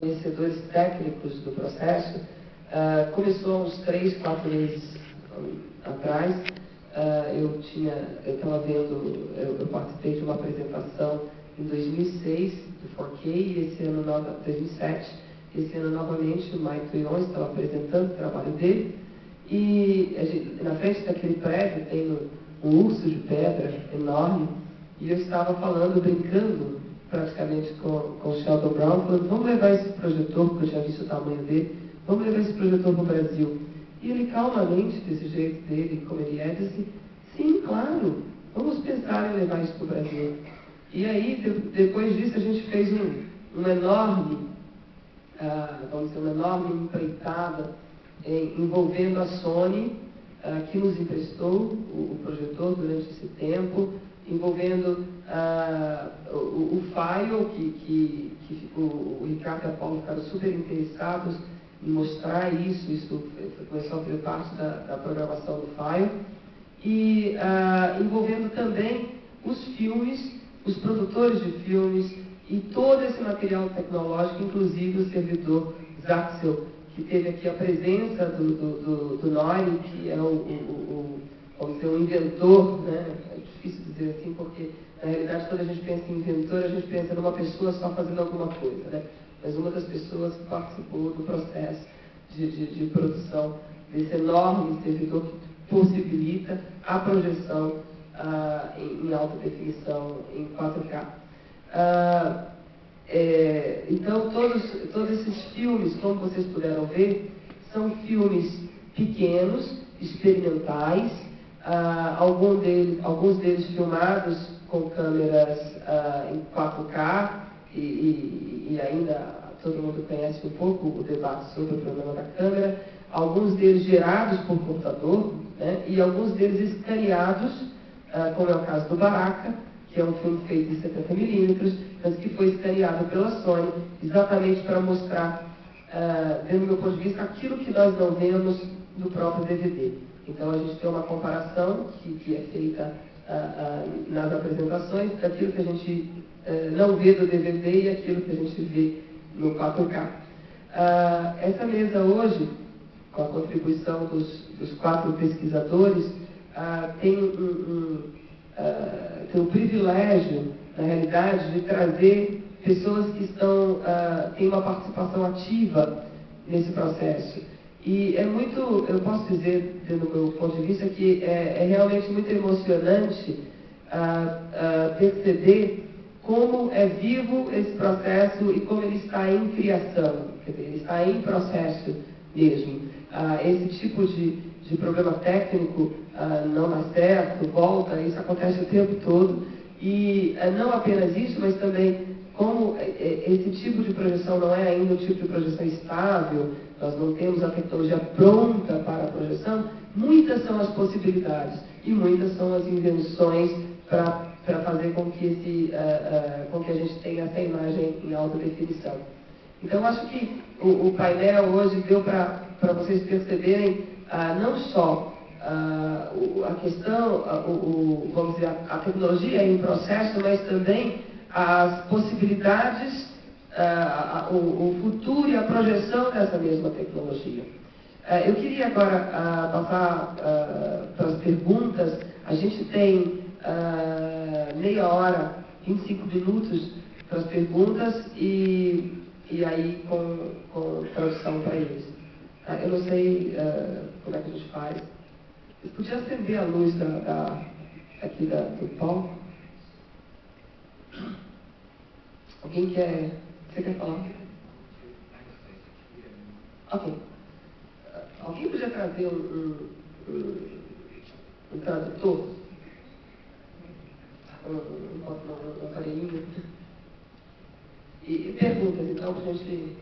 conhecedores técnicos do processo, uh, começou uns três, quatro meses atrás. Uh, eu tinha, eu estava vendo, eu, eu, participei de uma apresentação em 2006 do 4K e esse ano, 2007, esse ano novamente o Mike Tuion estava apresentando o trabalho dele e gente, na frente daquele prédio tem um urso de pedra enorme e eu estava falando, brincando praticamente com, com o Sheldon Brown, falando, vamos levar esse projetor, porque eu já vi o tamanho dele, vamos levar esse projetor para o Brasil. E ele calmamente, desse jeito dele, como ele é, disse, sim, claro, vamos pensar em levar isso para o Brasil. E aí, de, depois disso, a gente fez um, um enorme, uh, vamos dizer, uma enorme empreitada em, envolvendo a Sony, uh, que nos emprestou o, o projetor durante esse tempo, envolvendo uh, o, o File, que, que, que o, o, Ricardo e a Paulo ficaram super interessados em mostrar isso, isso começou a fazer parte da, da programação do File, e uh, envolvendo também os filmes, os produtores de filmes e todo esse material tecnológico, inclusive o servidor Zaxel, que teve aqui a presença do, do, do, do Nori, que é o, o, o, o inventor, né? é difícil dizer assim, porque na realidade quando a gente pensa em inventor, a gente pensa numa pessoa só fazendo alguma coisa, né? mas uma das pessoas que participou do processo de, de, de produção desse enorme servidor que possibilita a projeção ah, em, em, alta definição em 4K. Ah, é, então, todos, todos esses filmes, como vocês puderam ver, são filmes pequenos, experimentais, ah, algum deles, alguns deles filmados com câmeras ah, em 4K, e, e, e, ainda todo mundo conhece um pouco o debate sobre o problema da câmera, alguns deles gerados por computador, né, e alguns deles escaneados, ah, como é o caso do Baraka, que é um filme feito em 70mm, mas que foi escaneado pela Sony, exatamente para mostrar, uh, do meu ponto de vista, aquilo que nós não vemos no próprio DVD. Então a gente tem uma comparação que, que é feita uh, uh, nas apresentações daquilo que a gente uh, não vê do DVD e aquilo que a gente vê no 4K. essa mesa hoje, com a contribuição dos, dos quatro pesquisadores, tem um, um uh, tem o privilégio, na realidade, de trazer pessoas que estão, uh, têm uma participação ativa nesse processo. E é muito, eu posso dizer, do meu ponto de vista, que é, é realmente muito emocionante uh, perceber como é vivo esse processo e como ele está em criação, quer dizer, ele está em processo mesmo. esse tipo de, de problema técnico uh, não dá certo, volta, isso acontece o tempo todo. E uh, não apenas isso, mas também como eh, eh, esse tipo de projeção não é ainda um tipo de projeção estável, nós não temos a tecnologia pronta para a projeção, muitas são as possibilidades e muitas são as invenções para fazer com que, esse, uh, com que a gente tenha essa imagem em alta definição. Então, acho que o, o painel hoje deu para vocês perceberem ah, não só ah, a questão, ah, o, o, vamos dizer, a, a, tecnologia em processo, mas também as possibilidades, ah, o, o, futuro e a projeção dessa mesma tecnologia. Ah, eu queria agora ah, passar para as perguntas. A gente tem meia hora, 25 minutos para as perguntas e, e aí com, com tradução para eles. Eu não sei como é que a gente faz. Você podia acender a luz da, da aqui da, do palco? Alguém quer. Você quer falar? Ok. Alguém podia trazer um, um, um tradutor? Um, um, um aparelhinho? E, e perguntas, então, para a gente